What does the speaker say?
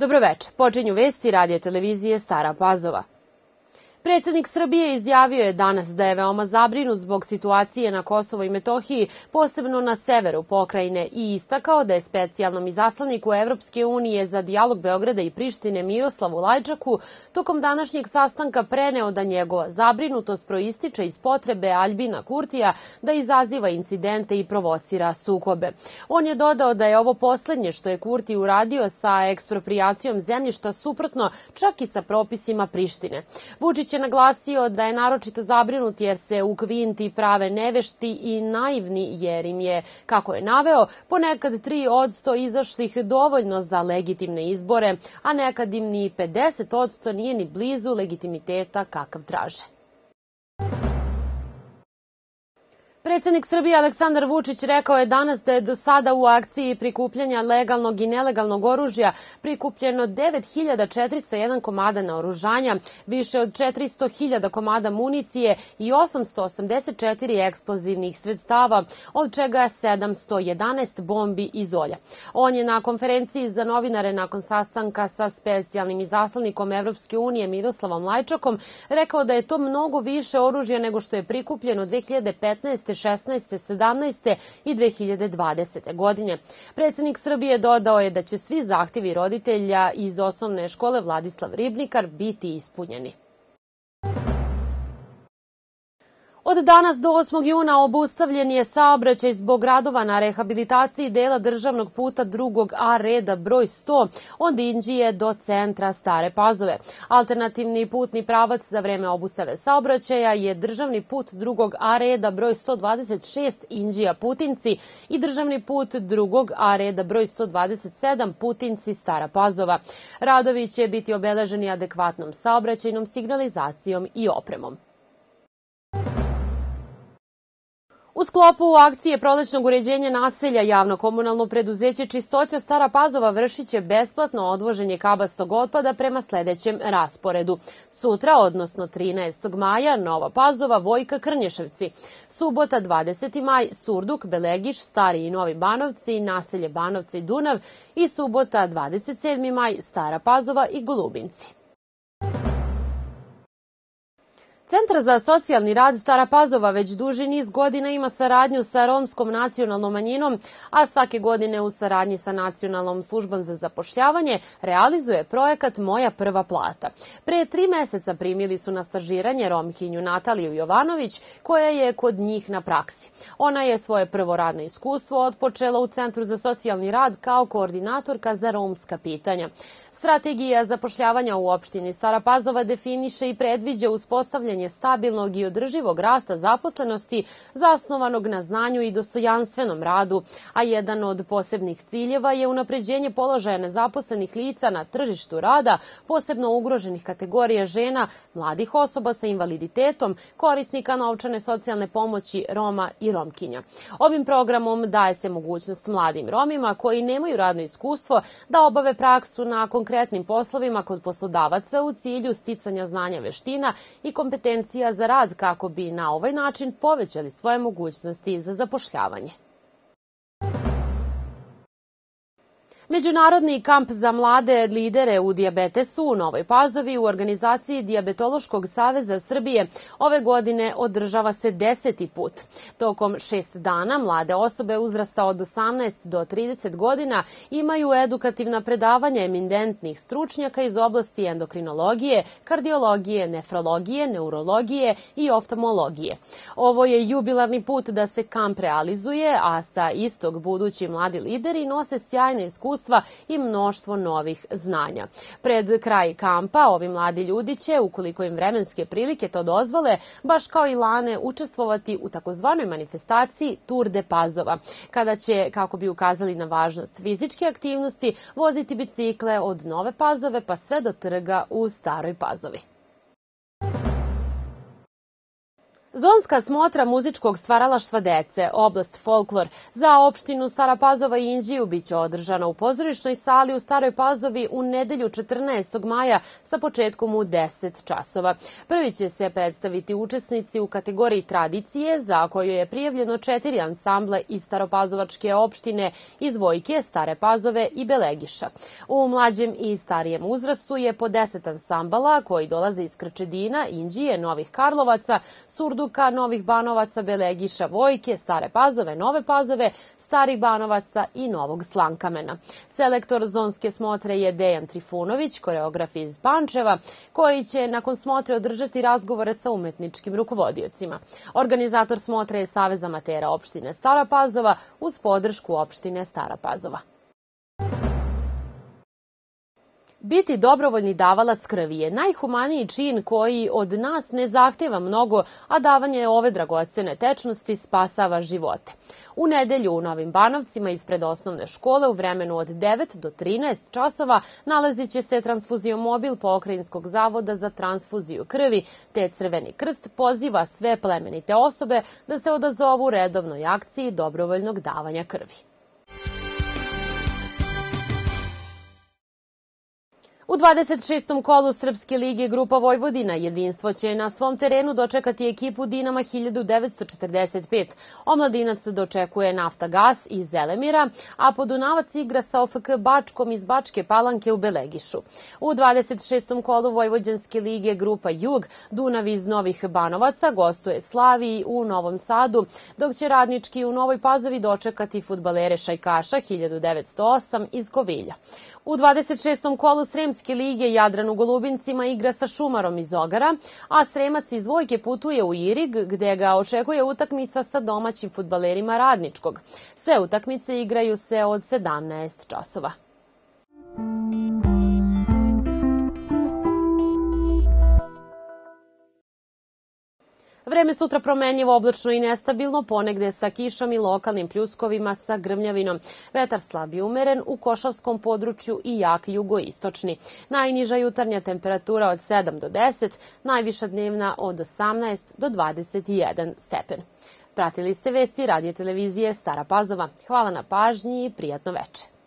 Dobroveče. Počinju vesti radio televizije Stara Pazova. Predsednik Srbije izjavio je danas da je veoma zabrinut zbog situacije na Kosovo i Metohiji, posebno na severu pokrajine i istakao da je specijalnom izaslaniku Evropske unije za dijalog Beograda i Prištine Miroslavu Lajčaku tokom današnjeg sastanka preneo da njegova zabrinutost proističe iz potrebe Aljbina Kurtija da izaziva incidente i provocira sukobe. On je dodao da je ovo poslednje što je Kurti uradio sa ekspropriacijom zemljišta suprotno čak i sa propisima Prištine. Vučić Vučić je naglasio da je naročito zabrinut jer se u kvinti prave nevešti i naivni jer im je, kako je naveo, ponekad 3 od 100 izašlih dovoljno za legitimne izbore, a nekad im ni 50 od 100 nije ni blizu legitimiteta kakav traže. Predsednik Srbije Aleksandar Vučić rekao je danas da je do sada u akciji prikupljanja legalnog i nelegalnog oružja prikupljeno 9401 komada naoružanja, više od 400.000 komada municije i 884 eksplozivnih sredstava, od čega je 711 bombi iz olja. On je na konferenciji za novinare nakon sastanka sa specijalnim izaslanikom Evropske unije Miroslavom Lajčakom rekao da je to mnogo više oružja nego što je prikupljeno 2015 2016. 17. i 2020. godine. Predsednik Srbije dodao je da će svi zahtevi roditelja iz osnovne škole Vladislav Ribnikar biti ispunjeni. Od danas do 8. juna obustavljen je saobraćaj zbog radova na rehabilitaciji dela državnog puta drugog A reda broj 100 od Inđije do centra Stare Pazove. Alternativni putni pravac za vreme obustave saobraćaja je državni put drugog A reda broj 126 Inđija Putinci i državni put drugog A reda broj 127 Putinci Stara Pazova. Radovi će biti obeleženi adekvatnom saobraćajnom signalizacijom i opremom. U sklopu akcije prolećnog uređenja naselja javno komunalno preduzeće Čistoća Stara Pazova vršit će besplatno odvoženje kabastog otpada prema sledećem rasporedu. Sutra, odnosno 13. maja, Nova Pazova, Vojka Krnješevci. Subota 20. maj, Surduk, Belegiš, Stari i Novi Banovci, naselje Banovci Dunav i subota 27. maj, Stara Pazova i Golubinci. Centar za socijalni rad Stara Pazova već duži niz godina ima saradnju sa romskom nacionalnom manjinom, a svake godine u saradnji sa Nacionalnom službom za zapošljavanje realizuje projekat Moja prva plata. Pre tri meseca primili su na stažiranje Romkinju Nataliju Jovanović, koja je kod njih na praksi. Ona je svoje prvo radno iskustvo otpočela u Centru za socijalni rad kao koordinatorka za romska pitanja. Strategija zapošljavanja u opštini Stara Pazova definiše i predviđa uspostavljanje stabilnog i održivog rasta zaposlenosti zasnovanog na znanju i dostojanstvenom radu, a jedan od posebnih ciljeva je unapređenje položaja nezaposlenih lica na tržištu rada, posebno ugroženih kategorija žena, mladih osoba sa invaliditetom, korisnika novčane socijalne pomoći Roma i Romkinja. Ovim programom daje se mogućnost mladim Romima koji nemaju radno iskustvo da obave praksu na konkretnim poslovima kod poslodavaca u cilju sticanja znanja veština i kompetencija za rad kako bi na ovaj način povećali svoje mogućnosti za zapošljavanje. Međunarodni kamp za mlade lidere u dijabetesu u Novoj Pazovi u organizaciji Diabetološkog saveza Srbije ove godine održava se deseti put. Tokom šest dana mlade osobe uzrasta od 18 do 30 godina imaju edukativna predavanja eminentnih stručnjaka iz oblasti endokrinologije, kardiologije, nefrologije, neurologije i oftalmologije. Ovo je jubilarni put da se kamp realizuje, a sa istog budući mladi lideri nose sjajne iskustva iskustva i mnoštvo novih znanja. Pred kraj kampa ovi mladi ljudi će, ukoliko im vremenske prilike to dozvole, baš kao i Lane, učestvovati u takozvanoj manifestaciji Tour de Pazova, kada će, kako bi ukazali na važnost fizičke aktivnosti, voziti bicikle od Nove Pazove pa sve do trga u Staroj Pazovi. Zonska smotra muzičkog stvaralaštva dece, oblast folklor, za opštinu Stara Pazova i Inđiju biće održana u pozorišnoj sali u Staroj Pazovi u nedelju 14. maja sa početkom u 10 časova. Prvi će se predstaviti učesnici u kategoriji tradicije, za koju je prijavljeno četiri ansamble iz Staropazovačke opštine, iz Vojke, Stare Pazove i Belegiša. U mlađem i starijem uzrastu je po 10 ansambala koji dolaze iz Krčedina, Inđije, Novih Karlovaca, Surdu Surduka, Novih Banovaca, Belegiša, Vojke, Stare Pazove, Nove Pazove, Starih Banovaca i Novog Slankamena. Selektor zonske smotre je Dejan Trifunović, koreograf iz Pančeva, koji će nakon smotre održati razgovore sa umetničkim rukovodiocima. Organizator smotre je Savez amatera opštine Stara Pazova uz podršku opštine Stara Pazova. Biti dobrovoljni davalac krvi je najhumaniji čin koji od nas ne zahteva mnogo, a davanje ove dragocene tečnosti spasava živote. U nedelju u Novim Banovcima ispred osnovne škole u vremenu od 9 do 13 časova nalazit će se transfuziomobil Pokrajinskog zavoda za transfuziju krvi, te Crveni krst poziva sve plemenite osobe da se odazovu redovnoj akciji dobrovoljnog davanja krvi. U 26. kolu Srpske lige Grupa Vojvodina jedinstvo će na svom terenu dočekati ekipu Dinama 1945. Omladinac dočekuje Nafta Gas iz Zelemira, a Podunavac igra sa OFK Bačkom iz Bačke Palanke u Belegišu. U 26. kolu Vojvođanske lige Grupa Jug Dunav iz Novih Banovaca gostuje Slaviji u Novom Sadu, dok će radnički u Novoj Pazovi dočekati futbalere Šajkaša 1908 iz Kovilja. U 26. kolu Sremske lige Jadran u Golubincima igra sa Šumarom iz Ogara, a Sremac iz Vojke putuje u Irig, gde ga očekuje utakmica sa domaćim futbalerima Radničkog. Sve utakmice igraju se od 17 časova. Vreme sutra promenljivo, oblačno i nestabilno, ponegde sa kišom i lokalnim pljuskovima sa grmljavinom. Vetar slab i umeren u Košavskom području i jak jugoistočni. Najniža jutarnja temperatura od 7 do 10, najviša dnevna od 18 do 21 stepen. Pratili ste vesti radio televizije Stara Pazova. Hvala na pažnji i prijatno veče.